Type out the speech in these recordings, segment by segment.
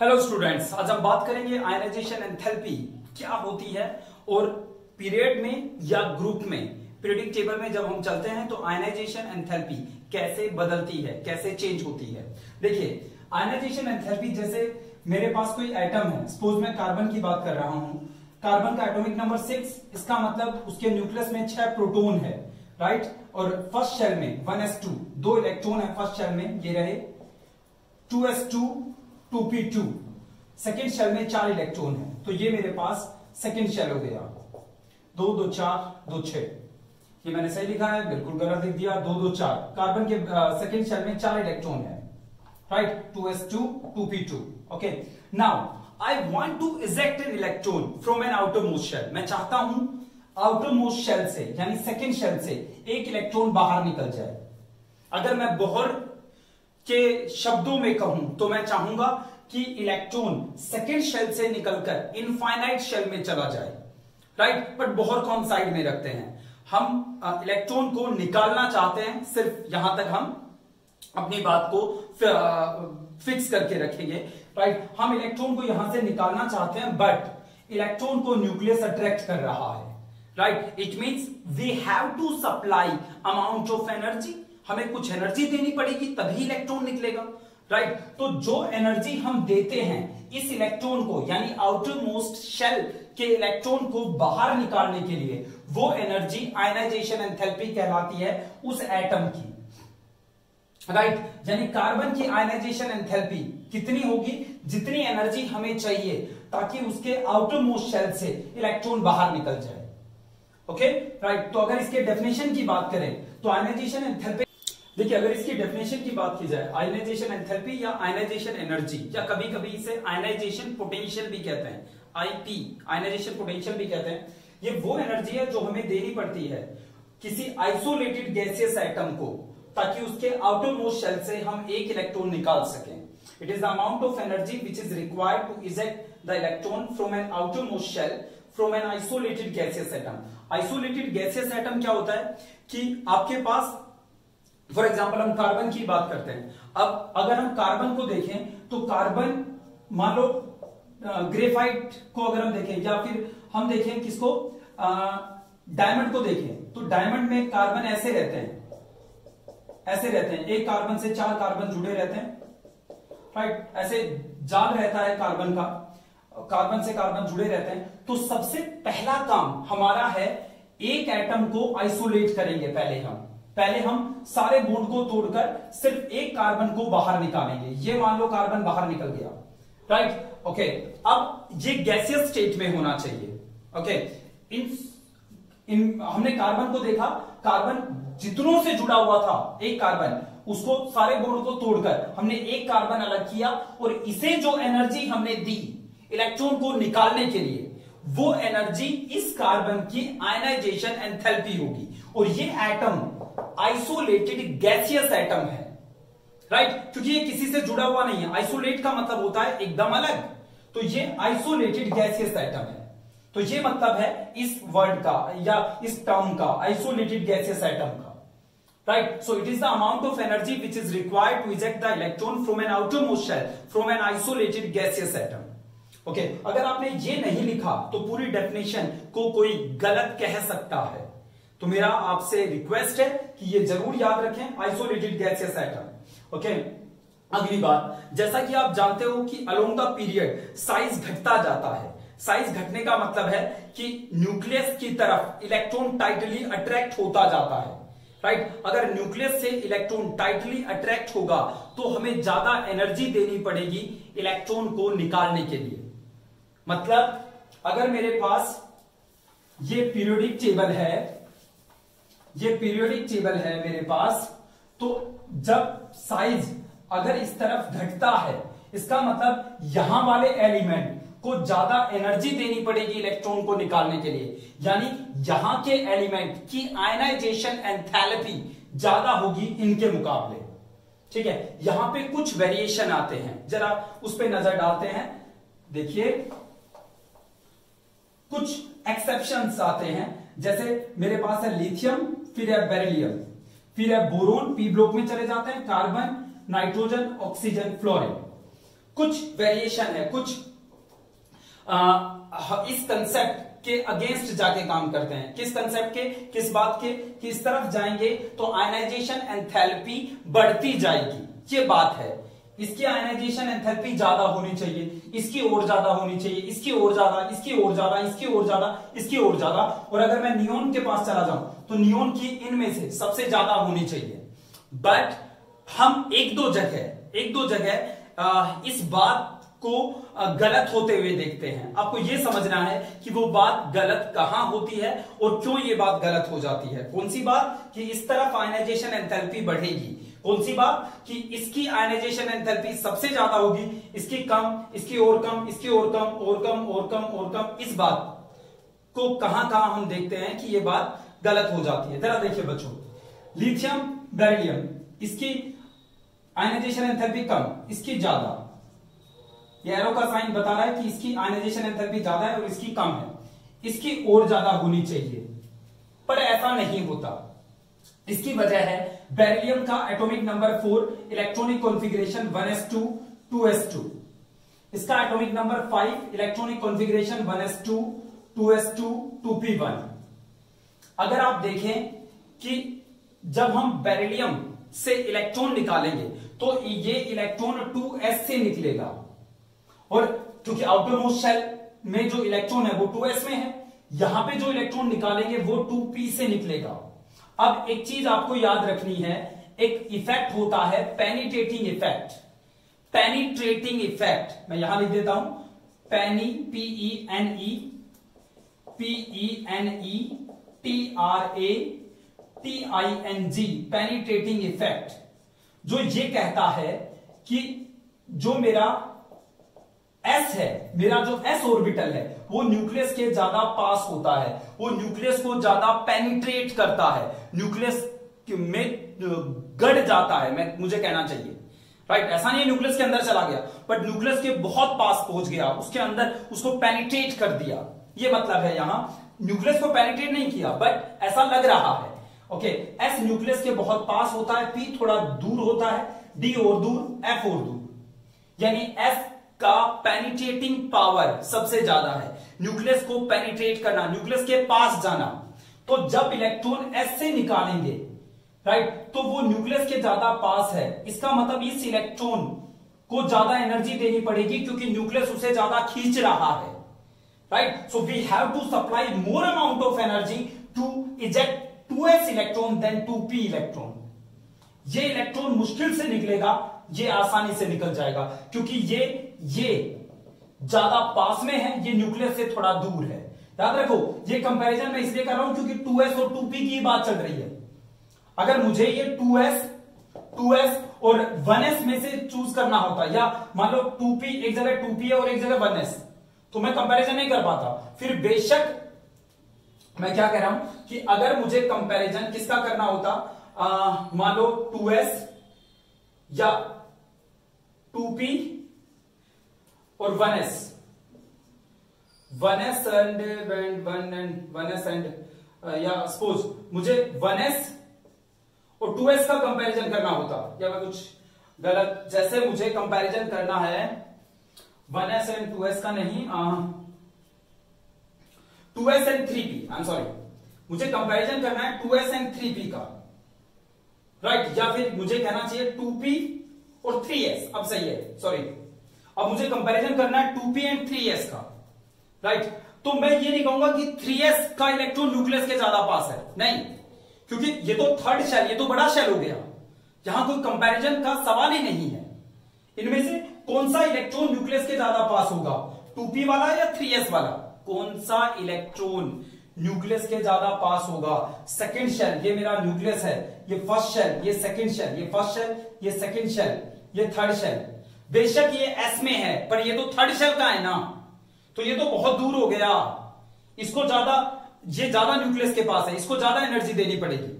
Hello students आज हम बात करेंगे आयनाइजेशन एंथैल्पी क्या होती है? और पीरियड में या ग्रुप में? पीरियडिक टेबल में जब हम चलते हैं तो आयनाइजेशन एंथैल्पी कैसे बदलती है? कैसे चेंज होती है? देखिए आयनाइजेशन एंथैल्पी जैसे मेरे पास कोई एटम है। सपोज़ मैं कार्बन की बात कर रहा हूँ। कार्बन का एटॉमिक नंबर सिक्स इसका मतलब उसके न्यूक्लियस में छह प्रोटोन है राइट और फ़र्स्ट शेल में वन एस टू दो इलेक्ट्रॉन है फ़र्स्ट शेल में, ये रहे two S two P two. Second shell में चार इलेक्ट्रॉन है। तो ये मेरे पास सेकेंड शेल हो गया। दो दो, चार, दो छ ये मैंने सही लिखा है, बिल्कुल गलत लिख दिया। दो दो, चार। कार्बन के सेकेंड शेल में चार इलेक्ट्रॉन है। Right two S two two P two. Okay now I want to eject an electron from an outermost shell मैं चाहता हूँ आउटर मोस्ट शेल से, यानी सेकेंड शेल से, एक इलेक्ट्रॉन बाहर निकल जाए। अगर मैं बोहर के शब्दों में कहूँ तो मैं चाहूँगा कि इलेक्ट्रॉन सेकेंड शेल से निकलकर इनफाइनाइट शेल में चला जाए। राइट बट बोहर को हम साइड में रखते हैं। हम इलेक्ट्रॉन को निकालना चाहते हैं, सिर्फ़ यहाँ तक हम अपनी बात को फिक्स करके रखेंगे। राइट हम इलेक्ट्रॉन को यहाँ से निकालना चाहते हैं बट इलेक्ट्रॉन को न्यूक्लियस अट्रैक्ट कर रहा है। Right it means we have to supply amount of energy हमें कुछ एनर्जी देनी पड़ेगी, तभी इलेक्ट्रॉन निकलेगा राइट right? तो जो एनर्जी हम देते हैं, इस इलेक्ट्रॉन को, यानी आउटर मोस्ट शेल के इलेक्ट्रॉन को बाहर निकालने के लिए, वो एनर्जी आयनाइजेशन एंथैल्पी कहलाती है उस एटम की राइट right? यानी कार्बन की आयनाइजेशन एंथैल्पी कितनी होगी जितनी एनर्जी हमें चाहिए, ताकि उसके आउटर मोस्ट शेल से इलेक्ट्रॉन बाहर निकल जाए ओके okay? Right right? तो अगर इसके डेफिनेशन की बात करें तो आयनाइजेशन एंथैल्पी देखिए, अगर इसकी डेफिनेशन की बात की जाए आयनाइजेशन एंथैल्पी या आयनाइजेशन एनर्जी या कभी कभी इसे आयनाइजेशन पोटेंशियल भी कहते हैं आईपी आयनाइजेशन पोटेंशियल भी कहते हैं, ये वो एनर्जी है जो हमें देनी पड़ती है किसी आइसोलेटेड गैसियस एटम को, ताकि उसके आउटर मोस्ट शेल से हम एक इलेक्ट्रॉन निकाल सकें। It is the amount of energy which is required to eject the electron from an outermost shell from an isolated gaseous atom isolated gaseous atom क्या होता है? कि आपके पास फॉर एग्ज़ाम्पल हम कार्बन की बात करते हैं। अब अगर हम कार्बन को देखें तो कार्बन मान लो ग्रेफाइट को अगर हम देखें, या फिर हम देखें किसको डायमंड को देखें तो डायमंड में कार्बन ऐसे रहते हैं। ऐसे रहते हैं। एक कार्बन से चार कार्बन जुड़े रहते हैं। राइट ऐसे जाल रहता है कार्बन का। कार्बन से कार्बन जुड़े रहते हैं। तो सबसे पहला काम हमारा है, एक एटम को आइसोलेट करेंगे पहले हम। पहले हम सारे बॉन्ड को तोड़कर सिर्फ़ एक कार्बन को बाहर निकालेंगे। ये मान लो कार्बन बाहर निकल गया। राइट ओके अब ये गैसियस स्टेट में होना चाहिए। ओके इन इन, हमने कार्बन को देखा। कार्बन जितनों से जुड़ा हुआ था, एक कार्बन उसको सारे बॉन्ड को तोड़कर हमने एक कार्बन अलग किया और इसे जो एनर्जी हमने दी इलेक्ट्रॉन को निकालने के लिए, वो एनर्जी इस कार्बन की आयनाइजेशन एंथैल्पी होगी। और ये एटम आइसोलेटेड गैसियस एटम है। राइट क्योंकि ये किसी से जुड़ा हुआ नहीं है। आइसोलेट का मतलब होता है एकदम अलग। तो ये आइसोलेटेड गैसियस एटम है। तो ये मतलब है इस वर्ड का या इस टर्म का, आइसोलेटेड गैसियस एटम का। Right so it is the amount of energy which is required to eject the electron from an most shell from an isolated gaseous atom okay अगर आपने ये नहीं लिखा तो पूरी डेफिनेशन को कोई गलत कह सकता है। तो मेरा आपसे रिक्वेस्ट है कि ये ज़रूर याद रखें आइसोलेटेड गैसियस एटम ओके अगली बात, जैसा कि आप जानते हो कि अलोंग द पीरियड साइज़ घटता जाता है। साइज़ घटने का मतलब है कि न्यूक्लियस की तरफ़ इलेक्ट्रॉन टाइटली अट्रैक्ट होता जाता है। Right right? अगर न्यूक्लियस से इलेक्ट्रॉन टाइटली अट्रैक्ट होगा तो हमें ज़्यादा एनर्जी देनी पड़ेगी इलेक्ट्रॉन को निकालने के लिए। मतलब अगर मेरे पास ये पीरियोडिक टेबल है ये पीरियोडिक टेबल है मेरे पास। तो जब साइज़ अगर इस तरफ़ घटता है, इसका मतलब यहाँ वाले एलिमेंट को ज़्यादा एनर्जी देनी पड़ेगी इलेक्ट्रॉन को निकालने के लिए। यानी यहाँ के एलिमेंट की आयनाइजेशन एंथैल्पी ज़्यादा होगी इनके मुकाबले। ठीक है? यहाँ पे कुछ वेरिएशन आते हैं। जरा उस पर नज़र डालते हैं। देखिए, कुछ एक्सेप्शन आते हैं। जैसे मेरे पास है लिथियम फिर है बेरिलियम फिर है बोरोन पी ब्लॉक में चले जाते हैं कार्बन नाइट्रोजन ऑक्सीजन फ्लोरिन कुछ वेरिएशन है कुछ आ, इस कंसेप्ट के अगेंस्ट जाके काम करते हैं। किस कंसेप्ट के किस बात के किस तरफ़ जाएँगे तो आयनाइजेशन एंथैल्पी बढ़ती जाएगी। ये बात है। इसकी आयनाइजेशन एंथैल्पी ज़्यादा होनी चाहिए इसकी और ज़्यादा होनी चाहिए इसकी और ज़्यादा इसकी और ज़्यादा इसकी और ज़्यादा इसकी और ज़्यादा। और अगर मैं नियोन के पास चला जाऊँ तो नियोन की इनमें से सबसे ज़्यादा होनी चाहिए। बट हम एक दो जगह, एक दो जगह इस बात को गलत होते हुए देखते हैं। आपको यह समझना है कि वो बात गलत कहाँ होती है और क्यों ये बात गलत हो जाती है। कौन सी बात? कि इस तरफ़ आयनाइजेशन एंथैल्पी बढ़ेगी। कौन सी बात? कि इसकी आयनाइजेशन एंथैल्पी सबसे ज़्यादा होगी। इसकी कम, इसकी और कम, इसकी और कम और कम और कम और कम। इस बात को कहाँ कहाँ हम देखते हैं कि यह बात गलत हो जाती है। जरा देखिए बच्चों, लिथियम, बेरिलियम, इसकी आयनाइजेशन एंथैल्पी कम, इसकी ज़्यादा। ये एरो का साइन बता रहा है कि इसकी आयनाइजेशन एंथैल्पी ज़्यादा है और इसकी कम है। इसकी और ज़्यादा होनी चाहिए, पर ऐसा नहीं होता। इसकी वजह है बेरिलियम का atomic number four electronic configuration one S two two S two इसका atomic number five electronic configuration one S two two S two two P one अगर आप देखें कि जब हम बेरिलियम से इलेक्ट्रॉन निकालेंगे तो ये इलेक्ट्रॉन टू एस से निकलेगा। और क्योंकि आउटर मोस्ट शेल में जो इलेक्ट्रॉन है, वो टू एस में है, यहाँ पे जो इलेक्ट्रॉन निकालेंगे, वो टू पी से निकलेगा। अब एक चीज़ आपको याद रखनी है, एक इफ़ेक्ट होता है पेनिट्रेटिंग इफ़ेक्ट। पेनिट्रेटिंग इफ़ेक्ट, मैं यहाँ लिख देता हूँ, pene P E N E P E N E T R A T I N G penetrating effect जो ये कहता है कि जो मेरा एस है मेरा जो एस ऑर्बिटल है वो न्यूक्लियस के ज़्यादा पास होता है। वो न्यूक्लियस को ज़्यादा पेनिट्रेट करता है। न्यूक्लियस में गड़ जाता है मैं मुझे कहना चाहिए। राइट right, ऐसा नहीं न्यूक्लियस के अंदर चला गया बट न्यूक्लियस के बहुत पास पहुँच गया उसके अंदर उसको पेनिट्रेट कर दिया। ये मतलब है यहाँ न्यूक्लियस को पेनिट्रेट नहीं किया बट ऐसा लग रहा है। ओके एस न्यूक्लियस के बहुत पास होता है पी थोड़ा दूर होता है डी और दूर एफ़ और दूर। यानी एफ़ का पेनिट्रेटिंग पावर सबसे ज़्यादा है। न्यूक्लियस को पेनिट्रेट करना, न्यूक्लियस के पास जाना। तो जब इलेक्ट्रॉन एस से निकालेंगे राइट तो वो न्यूक्लियस के ज़्यादा पास है। इसका मतलब इस इलेक्ट्रॉन को ज़्यादा एनर्जी देनी पड़ेगी, क्योंकि न्यूक्लियस उसे ज़्यादा खींच रहा है। So we have to supply more amount of energy to eject two S electron then two P electron ये इलेक्ट्रॉन मुश्किल से निकलेगा, ये आसानी से निकल जाएगा, क्योंकि ये ये ज़्यादा पास में है, ये न्यूक्लियस से थोड़ा दूर है। याद रखो, ये कंपैरिजन मैं इसलिए कर रहा हूँ क्योंकि 2s और 2p की बात चल रही है। अगर मुझे ये 2s 2s और 1s में से चूज़ करना होता, या मान लो 2p एक जगह 2p है और एक जगह 1s तो मैं कंपैरिजन नहीं कर पाता। फिर बेशक मैं क्या कह रहा हूँ कि अगर मुझे कंपैरिजन किसका करना होता? मान लो 2s या 2p और 1s 1s and one and 1s and या सपोज़ मुझे 1s और 2s का कंपैरिजन करना होता। या मैं कुछ गलत जैसे मुझे कंपैरिजन करना है 1s एंड 2s का नहीं two S and three P I am sorry मुझे कंपैरिजन करना है two S and three P का। Right right? या फिर मुझे कहना चाहिए टू पी और थ्री एस। अब सही है सॉरी अब मुझे कंपैरिजन करना है two P and three S का। Right right? तो मैं ये नहीं कहूँगा कि थ्री एस का इलेक्ट्रॉन न्यूक्लियस के ज़्यादा पास है। नहीं, क्योंकि ये तो थर्ड शेल ये तो बड़ा शेल हो गया। यहाँ कोई कंपैरिजन का सवाल ही नहीं है। इनमें से कौन सा इलेक्ट्रॉन न्यूक्लियस के ज़्यादा पास होगा? टू पी वाला या थ्री एस वाला? कौन सा इलेक्ट्रॉन न्यूक्लियस के ज़्यादा पास होगा? सेकेंड शेल ये मेरा न्यूक्लियस है। ये फ़र्स्ट शेल ये सेकेंड शेल ये फ़र्स्ट शेल ये सेकेंड शेल ये थर्ड शेल बेशक ये एस में है, पर ये तो थर्ड शेल का है ना? तो ये तो बहुत दूर हो गया। इसको ज़्यादा, ये ज़्यादा न्यूक्लियस के पास है। इसको ज़्यादा एनर्जी देनी पड़ेगी।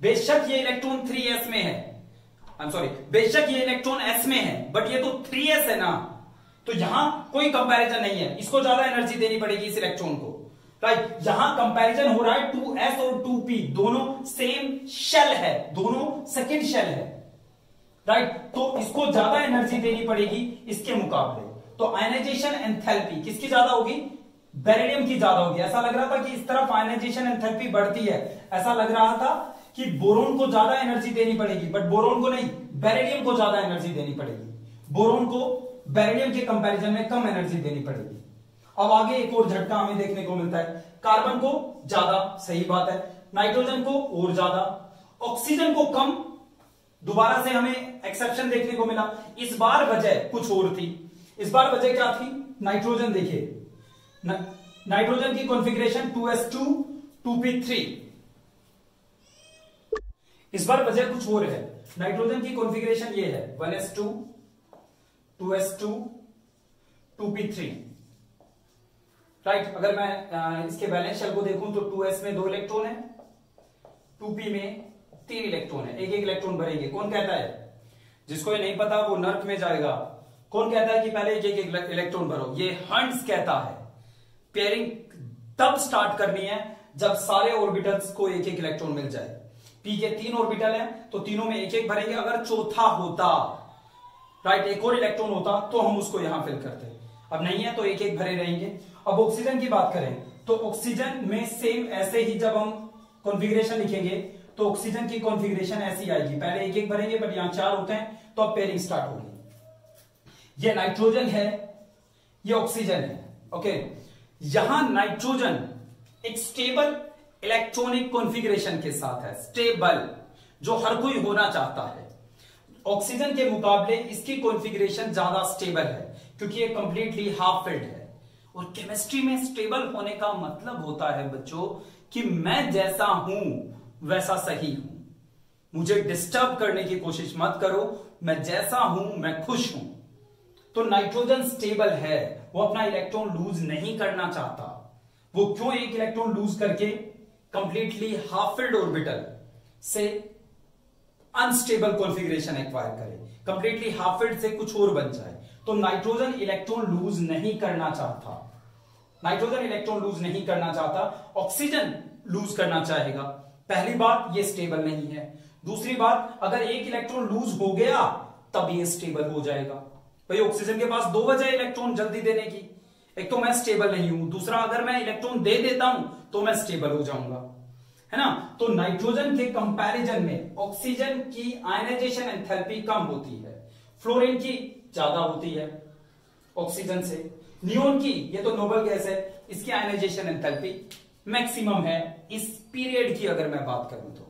बेशक ये इलेक्ट्रॉन थ्री एस में है। सॉरी बेशक ये इलेक्ट्रॉन एस में है बट ये तो थ्री एस है ना। तो यहाँ कोई कंपैरिजन नहीं है। इसको ज़्यादा एनर्जी देनी पड़ेगी इस इलेक्ट्रॉन को। राइट यहाँ कंपैरिजन हो रहा है टू एस और टू पी दोनों सेम शेल है, दोनों सेकेंड शेल है। राइट तो इसको ज़्यादा एनर्जी देनी पड़ेगी इसके मुकाबले। तो आयनाइजेशन एंथैल्पी किसकी ज़्यादा होगी? बेरिलियम की ज़्यादा होगी। ऐसा लग रहा था कि इस तरफ़ आयनाइजेशन एंथैल्पी बढ़ती है। ऐसा लग रहा था कि बोरोन को ज़्यादा एनर्जी देनी पड़ेगी बट बोरोन को नहीं बेरिलियम को ज़्यादा एनर्जी देनी पड़ेगी। बोरोन को बेरिलियम के कंपैरिजन में कम एनर्जी देनी पड़ेगी। अब आगे एक और झटका हमें देखने को मिलता है। कार्बन को ज़्यादा, सही बात है। नाइट्रोजन को और ज़्यादा, ऑक्सीजन को कम। दोबारा से हमें एक्सेप्शन देखने को मिला। इस बार वजह कुछ और थी। इस बार वजह क्या थी? नाइट्रोजन देखिए। नाइट्रोजन की कॉन्फ़िगरेशन 2s2 2p3 इस बार वजह कुछ और है। नाइट्रोजन की कॉन्फ़िगरेशन ये है। 1s2 2s2 2p3 राइट अगर मैं इसके बैलेंस शेल को देखूँ तो 2s में दो इलेक्ट्रॉन है 2p में तीन इलेक्ट्रॉन है। एक एक इलेक्ट्रॉन भरेंगे। कौन कहता है? जिसको ये नहीं पता, वो नर्क में जाएगा। कौन कहता है कि पहले एक एक इलेक्ट्रॉन भरो? ये हंड्स कहता है। पेयरिंग तब स्टार्ट करनी है जब सारे ऑर्बिटल्स को एक एक इलेक्ट्रॉन मिल जाए। पी के तीन ऑर्बिटल है तो तीनों में एक एक भरेंगे। अगर चौथा होता राइट एक और इलेक्ट्रॉन होता तो हम उसको यहाँ फिल करते अब नहीं है तो एक एक भरे रहेंगे। अब ऑक्सीजन की बात करें तो ऑक्सीजन में सेम ऐसे ही जब हम कॉन्फ़िगरेशन लिखेंगे तो ऑक्सीजन की कॉन्फ़िगरेशन ऐसी आएगी। पहले एक एक भरेंगे बट यहाँ चार होते हैं तो अब पेयरिंग स्टार्ट होगी। ये नाइट्रोजन है, ये ऑक्सीजन है ओके यहाँ नाइट्रोजन एक स्टेबल इलेक्ट्रॉनिक कॉन्फ़िगरेशन के साथ है, स्टेबल, जो हर कोई होना चाहता है। ऑक्सीजन के मुकाबले इसकी कॉन्फ़िगरेशन ज़्यादा स्टेबल है, क्योंकि ये कंप्लीटली हाफ़ फिल्ड है। और केमिस्ट्री में स्टेबल होने का मतलब होता है बच्चों, कि मैं जैसा हूँ, वैसा सही हूँ। मुझे डिस्टर्ब करने की कोशिश मत करो, मैं जैसा हूँ, मैं खुश हूँ। तो नाइट्रोजन स्टेबल है, वो अपना इलेक्ट्रॉन लूज नहीं करना चाहता। वो क्यों एक इलेक्ट्रॉन लूज करके कंप्लीटली हाफ़ फिल्ड ऑर्बिटल से अनस्टेबल कॉन्फ़िगरेशन एक्वायर करे। कंप्लीटली हाफ़ फिल्ड से कुछ और बन जाए। तो नाइट्रोजन इलेक्ट्रॉन लूज नहीं करना चाहता। नाइट्रोजन इलेक्ट्रॉन लूज नहीं करना चाहता ऑक्सीजन लूज करना चाहेगा। पहली बात, ये स्टेबल नहीं है। दूसरी बात, अगर एक इलेक्ट्रॉन लूज हो गया, तब ये स्टेबल हो जाएगा। भाई ऑक्सीजन के पास दो वजह इलेक्ट्रॉन जल्दी देने की। एक तो मैं स्टेबल नहीं हूँ, दूसरा अगर मैं इलेक्ट्रॉन दे देता हूँ तो मैं स्टेबल हो जाऊँगा। है ना? तो नाइट्रोजन के कंपैरिजन में ऑक्सीजन की आयनाइजेशन एंथैल्पी कम होती है फ्लोरीन की ज़्यादा होती है ऑक्सीजन से। नियोन की, ये तो नोबल गैस है, इसकी आयनाइजेशन एंथैल्पी मैक्सिमम है, इस पीरियड की अगर मैं बात करूँ तो।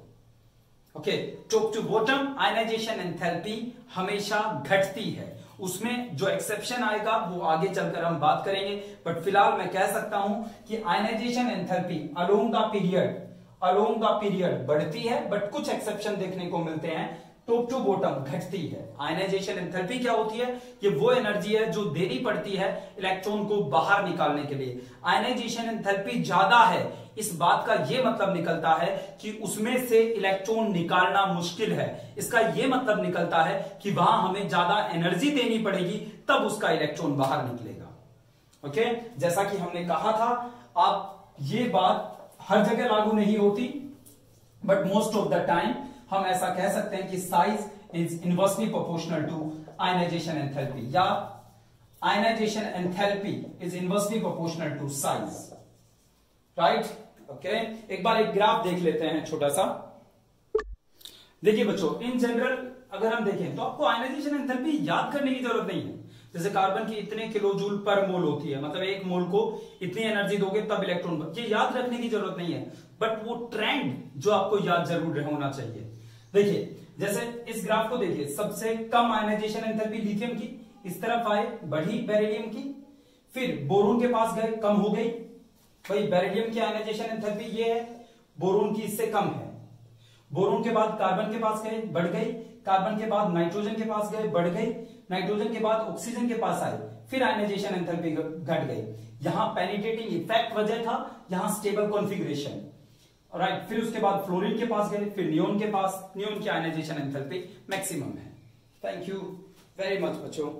Okay top to bottom ionization enthalpy हमेशा घटती है। उसमें जो एक्सेप्शन आएगा, वो आगे चलकर हम बात करेंगे। बट फ़िलहाल मैं कह सकता हूँ कि ionization enthalpy along the period along the period बढ़ती है बट कुछ एक्सेप्शन देखने को मिलते हैं। टॉप टू बॉटम घटती है। आयनाइजेशन एंथैल्पी क्या होती है? ये वो एनर्जी है जो देनी पड़ती है इलेक्ट्रॉन को बाहर निकालने के लिए। आयनाइजेशन एंथैल्पी ज़्यादा है इस बात का यह मतलब निकलता है कि उसमें से इलेक्ट्रॉन निकालना मुश्किल है। इसका यह मतलब निकलता है कि वहाँ हमें ज़्यादा एनर्जी देनी पड़ेगी, तब उसका इलेक्ट्रॉन बाहर निकलेगा। ओके जैसा कि हमने कहा था, आप ये बात हर जगह लागू नहीं होती but most of the time हम ऐसा कह सकते हैं कि size is inversely proportional to ionization enthalpy या ionization enthalpy is inversely proportional to size right okay एक बार एक ग्राफ देख लेते हैं छोटा सा देखिए बच्चों इन जनरल अगर हम देखें तो आपको आयनाइजेशन एंथैल्पी याद करने की ज़रूरत नहीं है। जैसे कार्बन की इतने किलो जूल पर मोल होती है मतलब एक मोल को इतनी एनर्जी दोगे, तब इलेक्ट्रॉन ये याद रखने की ज़रूरत नहीं है। बट वो ट्रेंड जो आपको याद ज़रूर होना चाहिए। देखिए, जैसे इस ग्राफ को देखिए, सबसे कम आयनाइजेशन एंथैल्पी लिथियम की, इस तरफ़ आए, बढ़ी बेरिलियम की, फिर बोरोन के पास गए, कम हो गई भाई बेरिलियम की आयनाइजेशन एंथैल्पी ये है, बोरोन की इससे कम है। बोरोन के बाद कार्बन के पास गए, बढ़ गई। कार्बन के बाद नाइट्रोजन के पास गए, बढ़ गई। नाइट्रोजन के बाद ऑक्सीजन के पास आए, फिर आयनाइजेशन एंथैल्पी घट गई। यहाँ पेनिटेटिंग इफ़ेक्ट वजह था, यहाँ स्टेबल कॉन्फ़िगरेशन राइट फिर उसके बाद फ्लोरिन के पास गए, फिर नियोन के पास नियोन की आयनाइजेशन एंथैल्पी मैक्सिमम है। थैंक यू वेरी मच बच्चों।